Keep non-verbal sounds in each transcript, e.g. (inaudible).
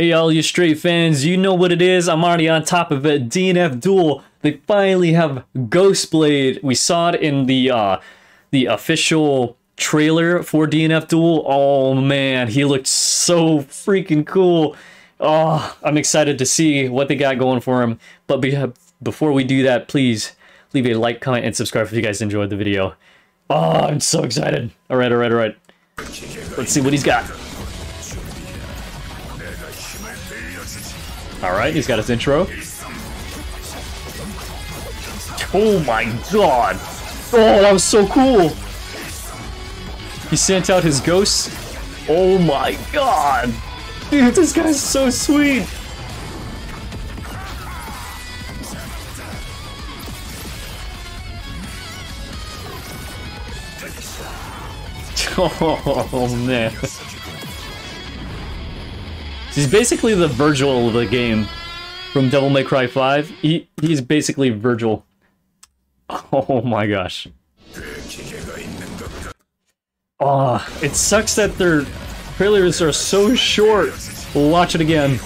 Hey all you straight fans, you know what it is. I'm already on top of it. DNF Duel. They finally have Ghostblade. We saw it in the uh the official trailer for DNF Duel. Oh man, he looked so freaking cool. Oh, I'm excited to see what they got going for him. But be before we do that, please leave a like, comment, and subscribe if you guys enjoyed the video. Oh, I'm so excited. All right, all right, all right. Let's see what he's got. Alright, he's got his intro. Oh my god! Oh, that was so cool! He sent out his ghosts. Oh my god! Dude, this guy's so sweet! (laughs) Oh man. He's basically the Vergil of the game from Devil May Cry 5. He, he's basically Vergil. Oh my gosh. Oh, it sucks that their trailers are so short. We'll watch it again.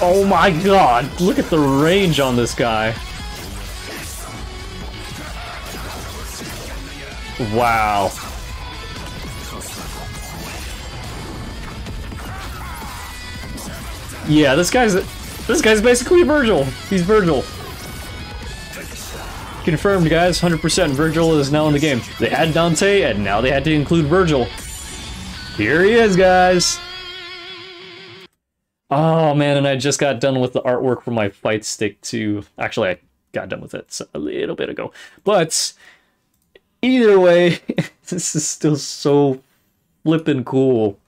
Oh my god, look at the range on this guy. Wow. Yeah, this guy's this guy's basically Vergil. He's Vergil. Confirmed, guys. 100% Vergil is now in the game. They had Dante, and now they had to include Vergil. Here he is, guys. Oh, man, and I just got done with the artwork for my fight stick, too. Actually, I got done with it a little bit ago. But, either way, (laughs) this is still so flippin' cool.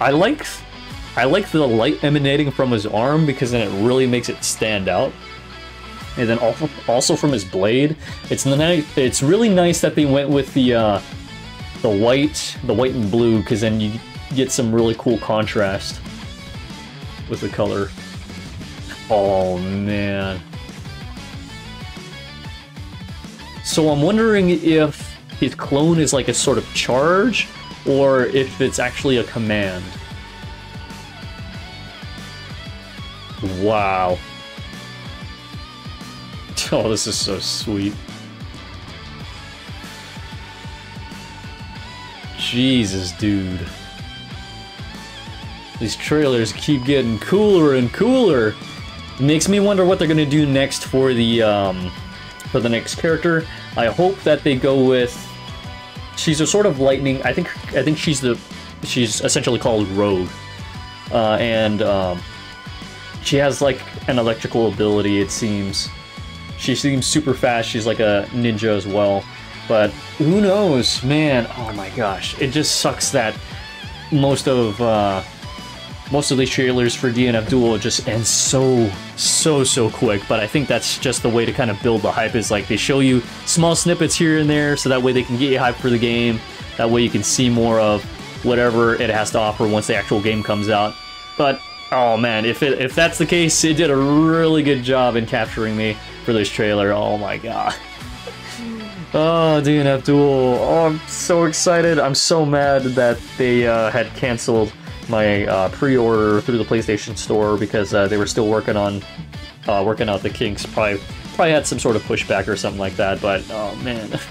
I like I like the light emanating from his arm because then it really makes it stand out. And then also from his blade, it's nice. It's really nice that they went with the uh, the white, the white and blue, because then you get some really cool contrast with the color. Oh man. So I'm wondering if his clone is like a sort of charge, or if it's actually a command. Wow. (laughs) Oh, this is so sweet. Jesus, dude. These trailers keep getting cooler and cooler. It makes me wonder what they're gonna do next for the um, for the next character. I hope that they go with. She's a sort of lightning. I think I think she's the she's essentially called Rogue, uh, and um, she has like an electrical ability, it seems. She seems super fast, she's like a ninja as well. But who knows, man, oh my gosh. It just sucks that most of uh, most of these trailers for DNF Duel just end so, so, so quick. But I think that's just the way to kind of build the hype is like they show you small snippets here and there so that way they can get you hyped for the game. That way you can see more of whatever it has to offer once the actual game comes out. But Oh man, if it if that's the case, it did a really good job in capturing me for this trailer. Oh my god. (laughs) Oh, DNF Duel. Oh, I'm so excited. I'm so mad that they uh, had canceled my uh, pre-order through the PlayStation Store because uh, they were still working on uh, working out the kinks. Probably probably had some sort of pushback or something like that. But oh man, (laughs)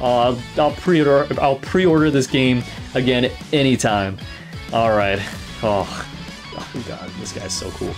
I'll, I'll pre-order I'll pre-order this game again anytime. All right. Oh. Oh my god, this guy's so cool.